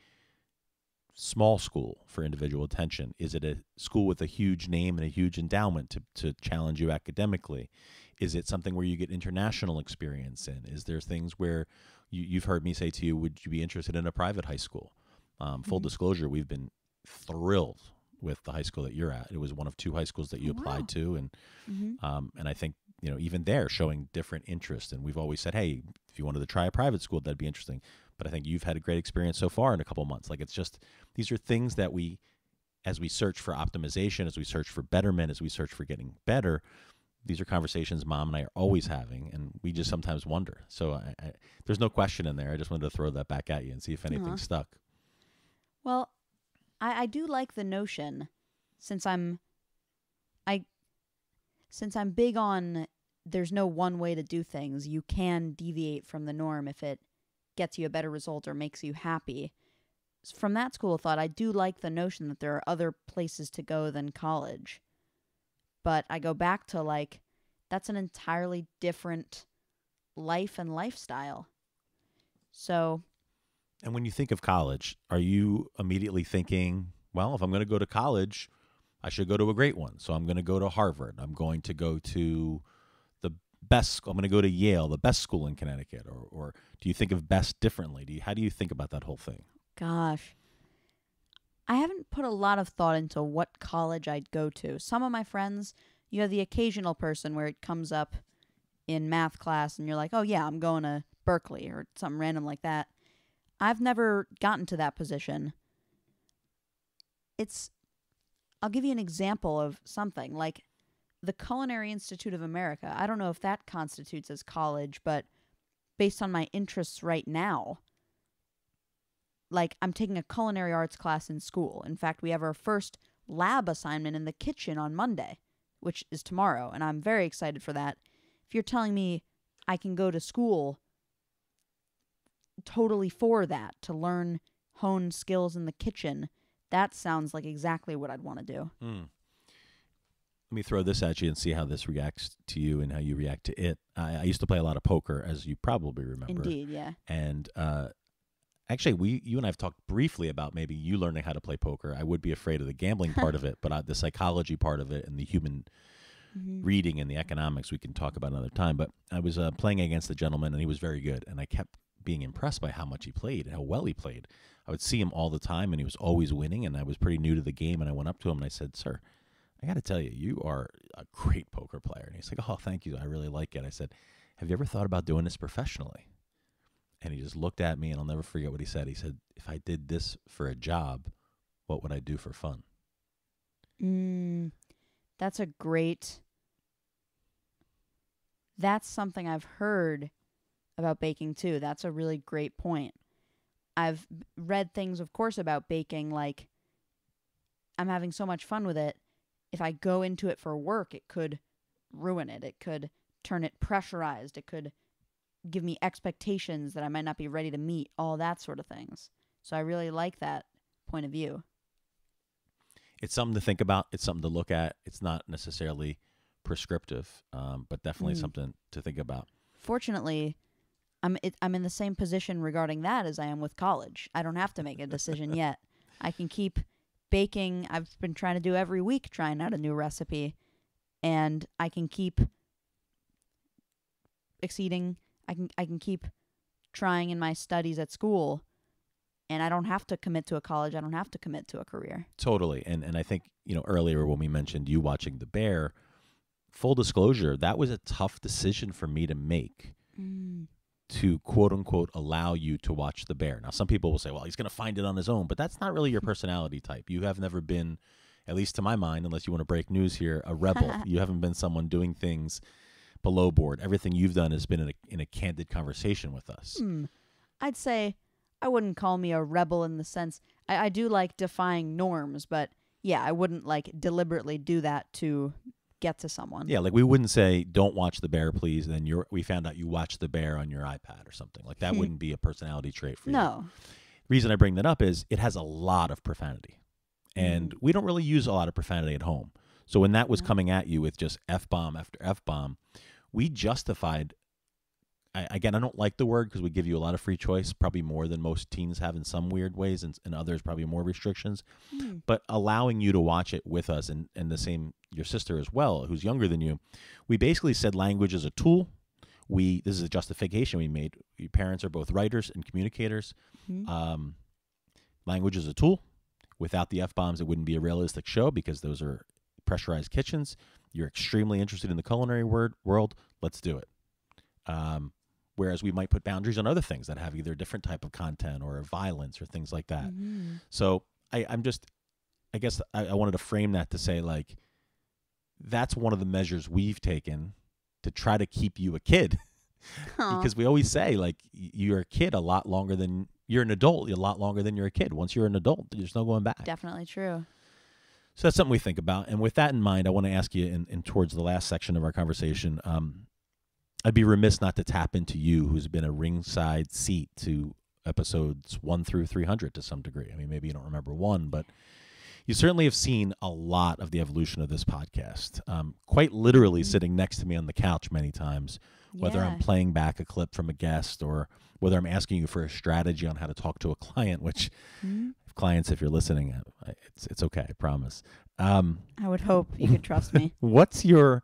small school for individual attention? Is it a school with a huge name and a huge endowment to, to challenge you academically? Is it something where you get international experience in? Is there things where you, you've heard me say to you, would you be interested in a private high school? Um, full Mhm. disclosure, we've been thrilled with the high school that you're at. It was one of two high schools that you Oh, wow. applied to, and Mm-hmm. um, and I think you know even there showing different interest. And we've always said, hey, if you wanted to try a private school, that'd be interesting. But I think you've had a great experience so far in a couple months. Like it's just these are things that we, as we search for optimization, as we search for betterment, as we search for getting better. These are conversations mom and I are always having, and we just mm-hmm. sometimes wonder. So I, I, there's no question in there. I just wanted to throw that back at you and see if anything Aw. stuck. Well, I, I do like the notion, since I'm, I, since I'm big on there's no one way to do things. You can deviate from the norm if it gets you a better result or makes you happy. From that school of thought, I do like the notion that there are other places to go than college. But I go back to like, that's an entirely different life and lifestyle. So And when you think of college, are you immediately thinking, well, if I'm going to go to college, I should go to a great one. So I'm going to go to Harvard. I'm going to go to the best school. I'm going to go to Yale, the best school in Connecticut. Or, or do you think of best differently? Do you, how do you think about that whole thing? Gosh. I haven't put a lot of thought into what college I'd go to. Some of my friends, you have the occasional person where it comes up in math class and you're like, oh, yeah, I'm going to Berkeley or something random like that. I've never gotten to that position. It's, I'll give you an example of something like the Culinary Institute of America. I don't know if that constitutes as college, but based on my interests right now, like I'm taking a culinary arts class in school. In fact, we have our first lab assignment in the kitchen on Monday, which is tomorrow, and I'm very excited for that. If you're telling me I can go to school totally for that to learn hone skills in the kitchen, that sounds like exactly what I'd want to do. Let me throw this at you and see how this reacts to you and how you react to it. I, I used to play a lot of poker, as you probably remember. Indeed, yeah. and uh, actually we you and i've talked briefly about maybe you learning how to play poker. I would be afraid of the gambling part of it but uh, the psychology part of it and the human Mhm. reading and the economics we can talk about another time but i was uh, playing against a gentleman and he was very good and i kept being impressed by how much he played and how well he played. I would see him all the time and he was always winning and i was pretty new to the game and i went up to him and i said sir i got to tell you you are a great poker player. And he's like oh thank you. I really like it. I said have you ever thought about doing this professionally and he just looked at me and I'll never forget what he said. He said, "If I did this for a job, what would I do for fun?" Mm, that's a great. That's something I've heard about baking too. That's a really great point. I've read things, of course, about baking. Like, I'm having so much fun with it. If I go into it for work, it could ruin it. It could turn it pressurized. It could give me expectations that I might not be ready to meet. All that sort of things. So I really like that point of view. It's something to think about. It's something to look at. It's not necessarily prescriptive, um, but definitely Mm. something to think about. fortunately i'm it, i'm in the same position regarding that as i am with college i don't have to make a decision yet i can keep baking i've been trying to do every week trying out a new recipe and i can keep exceeding i can i can keep trying in my studies at school and i don't have to commit to a college i don't have to commit to a career Totally. And and I think, you know, earlier when we mentioned you watching The Bear, full disclosure, that was a tough decision for me to make mm. to quote unquote allow you to watch The Bear. Now some people will say, well, he's going to find it on his own, but that's not really your personality type. You have never been at least to my mind, unless you want to break news here, a rebel. you haven't been someone doing things below board. Everything you've done has been in a, in a candid conversation with us. Hmm. I'd say I wouldn't call me a rebel in the sense I, I do like defying norms, but yeah, I wouldn't like deliberately do that to get to someone. Yeah, like we wouldn't say, "Don't watch the bear, please." And then you're, we found out you watched the bear on your iPad or something like that. wouldn't be a personality trait for you. No. Reason I bring that up is it has a lot of profanity, and Mm. we don't really use a lot of profanity at home. So when that was No. coming at you with just f bomb after f bomb, we justified I, again, I don't like the word because we give you a lot of free choice, probably more than most teens have in some weird ways, and, and others probably more restrictions. Hmm. But allowing you to watch it with us, and and the same your sister as well, who's younger than you, we basically said language is a tool. We this is a justification we made. Your parents are both writers and communicators. Mhm. Um, language is a tool. Without the f bombs, it wouldn't be a realistic show because those are pressurized kitchens. You're extremely interested in the culinary word world. Let's do it. Um, whereas we might put boundaries on other things that have either a different type of content or violence or things like that. Mhm. So I, I'm just, I guess I, I wanted to frame that to say like, that's one of the measures we've taken to try to keep you a kid because we always say like you're a kid a lot longer than you're an adult a lot longer than you're a kid. Once you're an adult, there's no going back. definitely true. So that's something we think about. And with that in mind, I want to ask you, in, in towards the last section of our conversation, um, I'd be remiss not to tap into you, who's been a ringside seat to episodes one through 300 to some degree. I mean, maybe you don't remember one, but you certainly have seen a lot of the evolution of this podcast. Um, quite literally Mhm. sitting next to me on the couch many times, whether I'm playing back a clip from a guest or whether I'm asking you for a strategy on how to talk to a client, which Mhm. Clients, if you're listening, uh, it's it's okay, I promise. Um, I would hope you could trust me. what's your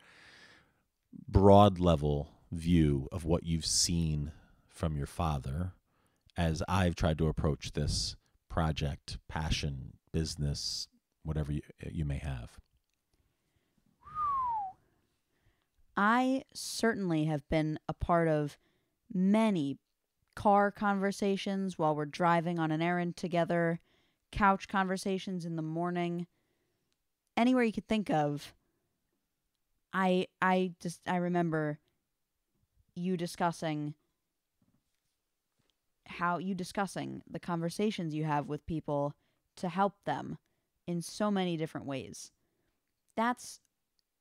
broad level view of what you've seen from your father as I've tried to approach this project, passion, business, whatever you, you may have? I certainly have been a part of many car conversations while we're driving on an errand together, couch conversations in the morning, anywhere you could think of. I I just I remember you discussing how you discussing the conversations you have with people to help them in so many different ways. That's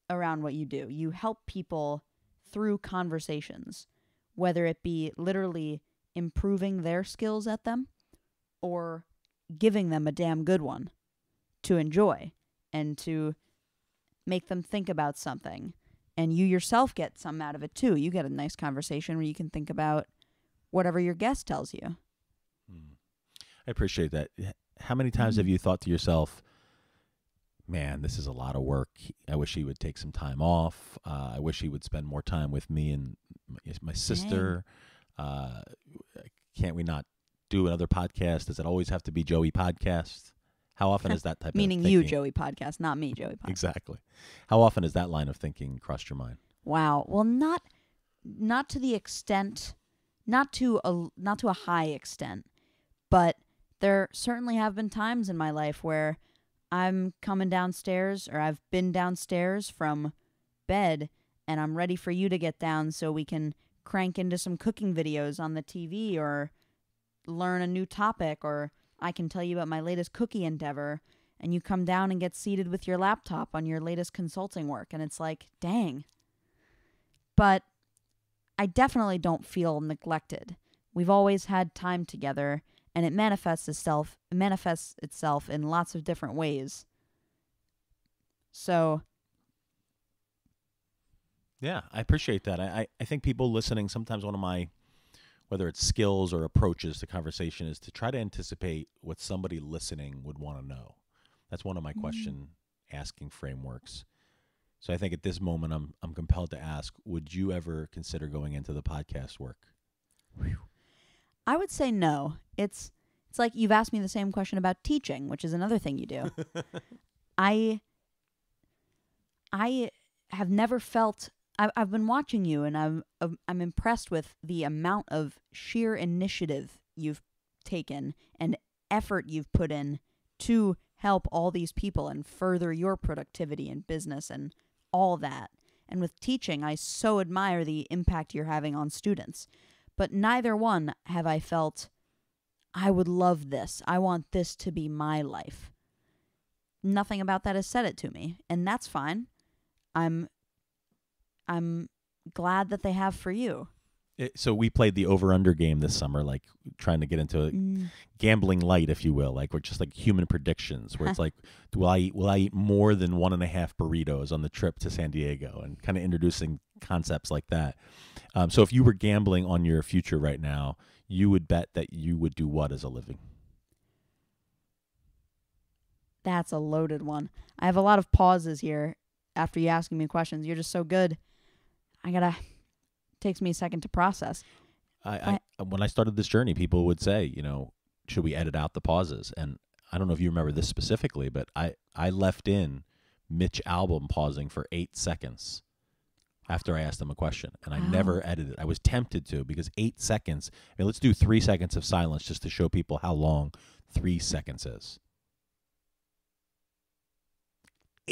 around what you do. You help people through conversations, whether it be literally improving their skills at them or giving them a damn good one to enjoy and to make them think about something. And you yourself get some out of it too. You get a nice conversation where you can think about whatever your guest tells you. Hmm. I appreciate that. How many times have you thought to yourself, man, this is a lot of work. I wish he would take some time off. Uh, I wish he would spend more time with me and my, my sister. Uh, can't we not do another podcast? Does it always have to be Joey podcast? How often is that type of Meaning you, Joey Podcast, not me, Joey Podcast. Exactly. How often has that line of thinking crossed your mind? Wow. Well, not not to the extent, not to a not to a high extent, but there certainly have been times in my life where I'm coming downstairs or I've been downstairs from bed and I'm ready for you to get down so we can crank into some cooking videos on the TV or learn a new topic or I can tell you about my latest cookie endeavor and you come down and get seated with your laptop on your latest consulting work and it's like, dang. But I definitely don't feel neglected. We've always had time together and it manifests itself manifests itself in lots of different ways. So, Yeah, I appreciate that. I, I, I think people listening, sometimes one of my, whether it's skills or approaches to conversation, is to try to anticipate what somebody listening would want to know. That's one of my Mm. question asking frameworks. So I think at this moment, I'm I'm compelled to ask: Would you ever consider going into the podcast work? I would say no. It's it's like you've asked me the same question about teaching, which is another thing you do. I I have never felt I've I've been watching you and I'm I'm- I'm impressed with the amount of sheer initiative you've taken and effort you've put in to help all these people and further your productivity and business and all that. And with teaching, I so admire the impact you're having on students. But neither one have I felt I would love this. I want this to be my life. Nothing about that has said it to me, and that's fine. I'm I'm glad that they have for you. It, so we played the over/under game this summer, like trying to get into Mm. gambling light, if you will. Like we're just like human predictions, where it's like, will I eat will I eat more than one and a half burritos on the trip to San Diego, and kind of introducing concepts like that. Um, so if you were gambling on your future right now, you would bet that you would do what as a living? That's a loaded one. I have a lot of pauses here after you asking me questions. You're just so good. I gotta takes me a second to process. I, I uh, when I started this journey, people would say, you know, should we edit out the pauses? And I don't know if you remember this specifically, but I I left in Mitch Albom pausing for eight seconds after I asked him a question, and I Wow. never edited. I was tempted to because eight seconds. I mean, let's do three seconds of silence just to show people how long three seconds is.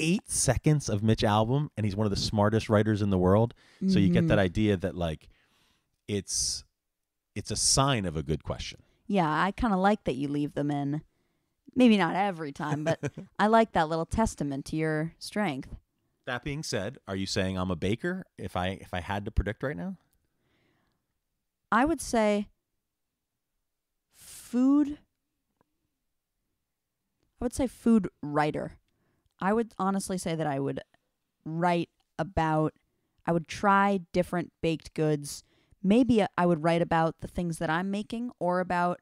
Eight seconds of Mitch Albom, and he's one of the smartest writers in the world. So you get that mm-hmm. idea that like it's it's a sign of a good question. Yeah, I kind of like that you leave them in. Maybe not every time, but I like that little testament to your strength. That being said, are you saying I'm a baker if I if I had to predict right now? I would say food. I would say food writer. I would honestly say that I would write about, I would try different baked goods. Maybe I would write about the things that I'm making or about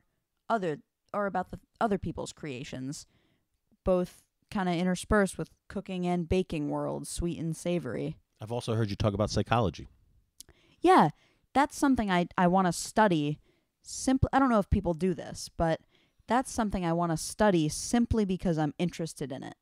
other or about the other people's creations, both kind of interspersed with cooking and baking worlds, sweet and savory. I've also heard you talk about psychology. Yeah, that's something I I want to study. Simply, I don't know if people do this, but that's something I want to study simply because I'm interested in it.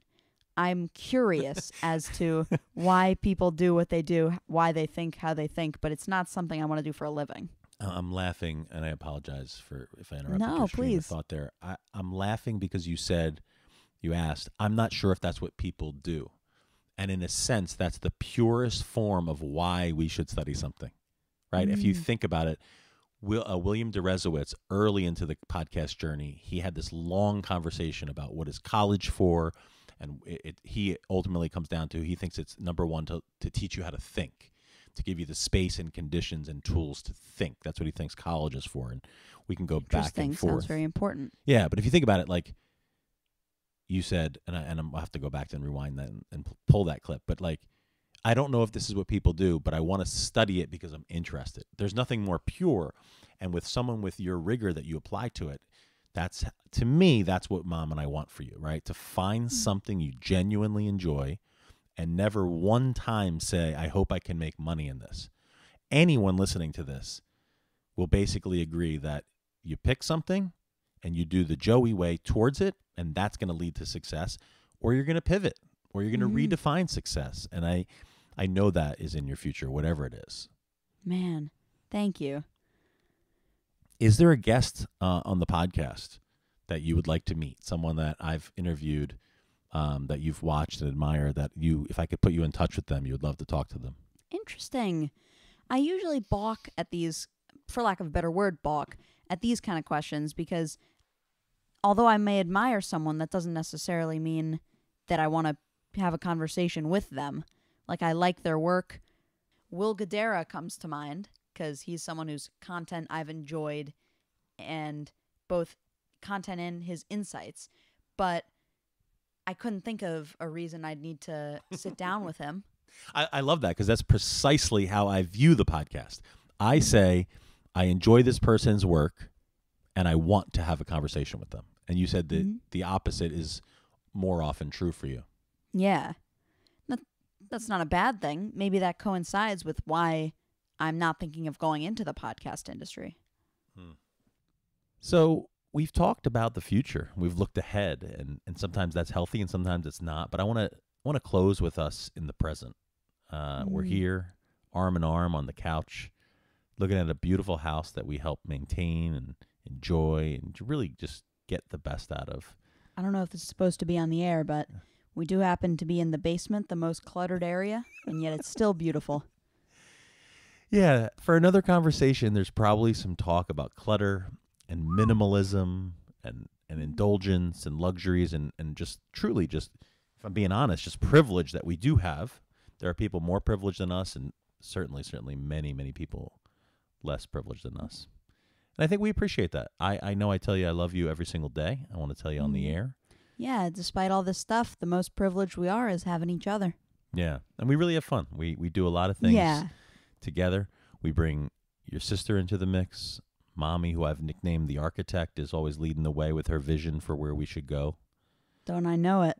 I'm curious as to why people do what they do, why they think how they think, but it's not something I want to do for a living. Uh, I'm laughing, and I apologize for if I interrupted No, your please. thought there. I, I'm laughing because you said, you asked, I'm not sure if that's what people do, and in a sense, that's the purest form of why we should study something, right? If you Mm. think about it, Will, uh, William Deresiewicz, early into the podcast journey, he had this long conversation about what is college for, and it, it, he ultimately comes down to he thinks it's number one to to teach you how to think, to give you the space and conditions and tools to think. That's what he thinks college is for, and we can go back and forth. Sounds very important. Yeah, but if you think about it, like you said, and I, and I'll have to go back and rewind that and, and pull that clip, but like I don't know if this is what people do, but I want to study it because I'm interested. There's nothing more pure, and with someone with your rigor that you apply to it, that's to me that's what mom and I want for you, right? To find something you genuinely enjoy, and never one time say, "I hope I can make money in this." Anyone listening to this will basically agree that you pick something and you do the Joey way towards it, and that's going to lead to success, or you're going to pivot, or you're going to Mhm. redefine success. And I, I know that is in your future, whatever it is. Man, thank you. Is there a guest uh, on the podcast that you would like to meet? Someone that I've interviewed, um, that you've watched and admire. That you, if I could put you in touch with them, you would love to talk to them. Interesting. I usually balk at these, for lack of a better word, balk at these kind of questions because although I may admire someone, that doesn't necessarily mean that I want to have a conversation with them. Like, I like their work. Will Guidara comes to mind because he's someone whose content I've enjoyed and both content and his insights. But I couldn't think of a reason I'd need to sit down with him. I, I love that because that's precisely how I view the podcast. I say, I enjoy this person's work and I want to have a conversation with them. And you said that Mhm. the opposite is more often true for you. Yeah. That, that's not a bad thing. Maybe that coincides with why I'm not thinking of going into the podcast industry. Hmm. So we've talked about the future. We've looked ahead, and, and sometimes that's healthy, and sometimes it's not. But I want to want to close with us in the present. Uh, We're Mm. here, arm in arm, on the couch, looking at a beautiful house that we help maintain and enjoy, and to really just get the best out of. I don't know if this is supposed to be on the air, but we do happen to be in the basement, the most cluttered area, and yet it's still beautiful. Yeah, for another conversation, there's probably some talk about clutter and minimalism and, and indulgence and luxuries and, and just truly just, if I'm being honest, just privilege that we do have. There are people more privileged than us, and certainly, certainly many, many people less privileged than us. And I think we appreciate that. I, I know I tell you I love you every single day. I want to tell you on the Mhm. air. Yeah, despite all this stuff, the most privileged we are is having each other. Yeah. And we really have fun. We we do a lot of things Yeah. Together. We bring your sister into the mix. Mommy, who I've nicknamed the architect, is always leading the way with her vision for where we should go. Don't I know it?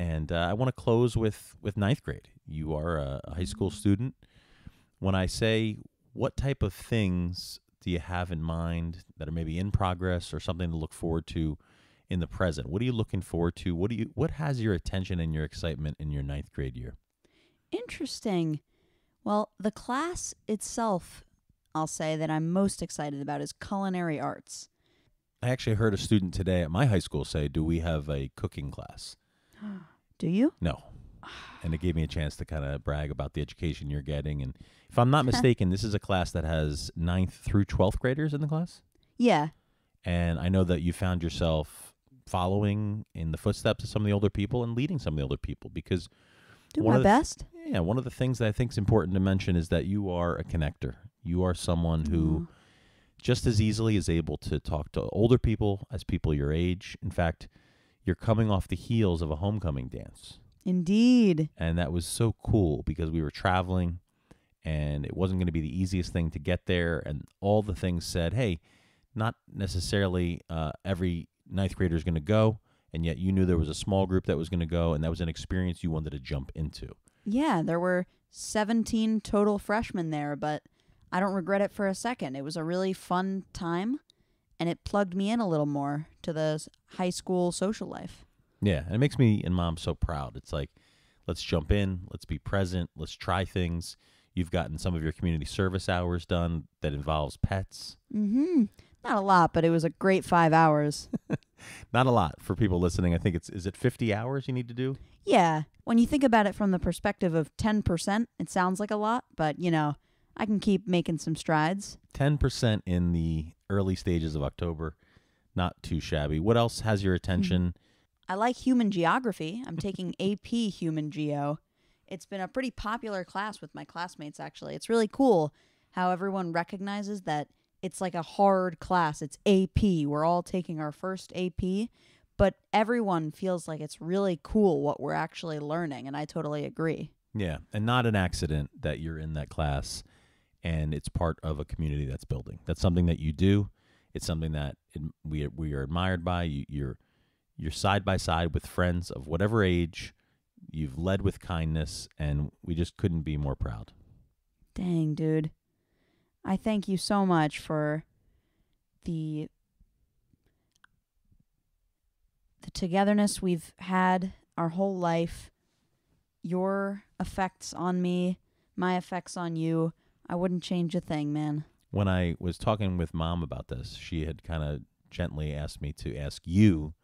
And uh, I want to close with with ninth grade. You are a, a high school student. When I say what type of things do you have in mind that are maybe in progress or something to look forward to in the present? What are you looking forward to? What do you what has your attention and your excitement in your ninth grade year? Interesting. Well, the class itself, I'll say that I'm most excited about is culinary arts. I actually heard a student today at my high school say, "Do we have a cooking class?" Do you? No. And it gave me a chance to kind of brag about the education you're getting. And if I'm not mistaken, this is a class that has ninth through 12th graders in the class. Yeah. And I know that you found yourself following in the footsteps of some of the older people and leading some of the older people because Do my of the th- best. Yeah, one of the things that I think is important to mention is that you are a connector. You are someone who Aw. just as easily is able to talk to older people as people your age. In fact, you're coming off the heels of a homecoming dance. Indeed. And that was so cool because we were traveling and it wasn't going to be the easiest thing to get there. And all the things said, hey, not necessarily uh, every ninth grader is going to go. And yet you knew there was a small group that was going to go. And that was an experience you wanted to jump into. Yeah, there were 17 total freshmen there, but I don't regret it for a second. It was a really fun time, and it plugged me in a little more to the high school social life. Yeah, and it makes me and mom so proud. It's like, let's jump in, let's be present, let's try things. You've gotten some of your community service hours done that involves pets. Mm-hmm. Not a lot, but it was a great five hours. Not a lot for people listening. I think it's is it 50 hours you need to do? yeah, when you think about it from the perspective of 10%, it sounds like a lot, but, you know, I can keep making some strides. 10% in the early stages of October. Not too shabby. What else has your hmm. attention? I like human geography. I'm taking AP Human Geo. It's been a pretty popular class with my classmates, actually. It's really cool how everyone recognizes that it's like a hard class. It's AP. We're all taking our first AP, but everyone feels like it's really cool what we're actually learning, and I totally agree. Yeah, and not an accident that you're in that class and it's part of a community that's building. That's something that you do. It's something that it, we we are admired by. You, you're you're side by side with friends of whatever age. You've led with kindness, and we just couldn't be more proud. Dang, dude. I thank you so much for the the togetherness we've had our whole life. Your effects on me, my effects on you. I wouldn't change a thing, man. When I was talking with mom about this, she had kind of gently asked me to ask you,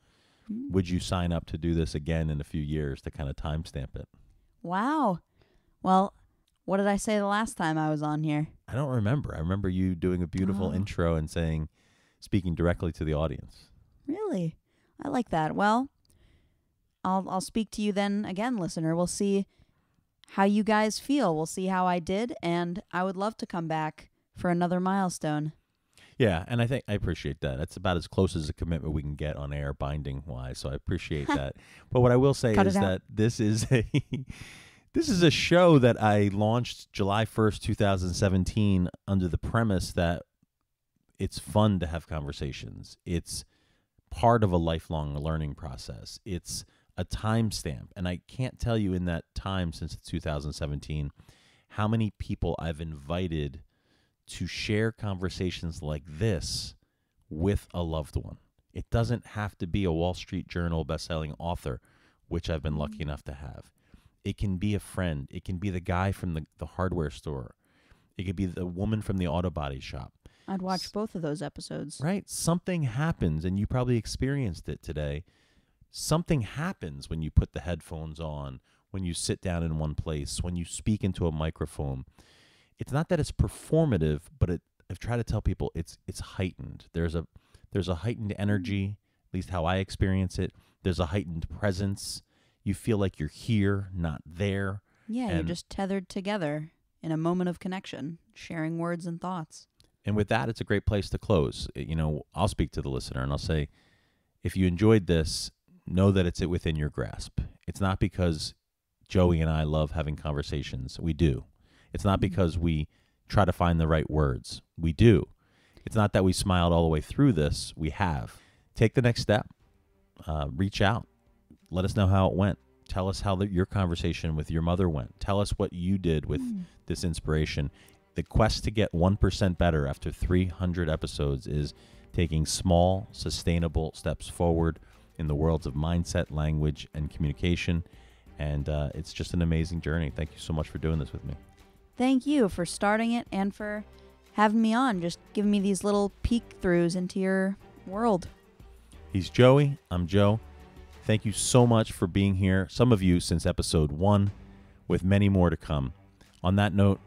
mm. would you sign up to do this again in a few years to kind of timestamp it? Wow. Well, what did I say the last time I was on here? I don't remember. I remember you doing a beautiful Oh. intro and saying, speaking directly to the audience. Really? I like that. Well, I'll I'll speak to you then again, listener. We'll see how you guys feel. We'll see how I did, and I would love to come back for another milestone. Yeah, and I think I appreciate that. That's about as close as a commitment we can get on air binding wise. So I appreciate that. But what I will say Cut is that this is a this is a show that I launched July 1st, 2017 under the premise that it's fun to have conversations. It's part of a lifelong learning process. It's a timestamp. And I can't tell you in that time since 2017 how many people I've invited to share conversations like this with a loved one. It doesn't have to be a Wall Street Journal bestselling author, which I've been lucky mm-hmm. enough to have. It can be a friend. It can be the guy from the, the hardware store. It could be the woman from the auto body shop. I'd watch both of those episodes. Right? Something happens, and you probably experienced it today. Something happens when you put the headphones on, when you sit down in one place, when you speak into a microphone. It's not that it's performative, but it, I've tried to tell people it's it's heightened. There's a there's a heightened mm. energy, at least how I experience it. There's a heightened presence. You feel like you're here, not there. Yeah, you're just tethered together in a moment of connection, sharing words and thoughts. And with that, it's a great place to close. Uh, You know, I'll speak to the listener and I'll say, if you enjoyed this, know that it's within your grasp. It's not because Joey and I love having conversations. We do. It's not because we try to find the right words. We do. It's not that we smiled all the way through this. We have. Take the next step. Uh, reach out. Let us know how it went. Tell us how the, your conversation with your mother went. Tell us what you did with this inspiration. The quest to get 1% better after 300 episodes is taking small, sustainable steps forward in the worlds of mindset, language, and communication. And uh, it's just an amazing journey. Thank you so much for doing this with me. Thank you for starting it and for having me on, just giving me these little peek throughs into your world. He's Joey. I'm Joe. Thank you so much for being here, some of you since episode one, with many more to come. On that note,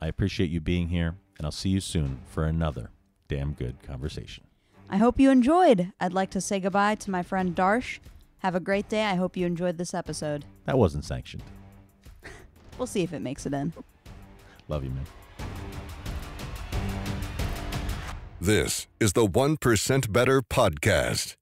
I appreciate you being here, and I'll see you soon for another damn good conversation. I hope you enjoyed. I'd like to say goodbye to my friend Darsh. Have a great day. I hope you enjoyed this episode. That wasn't sanctioned. We'll see if it makes it in. Love you, man. This is the 1% Better Podcast.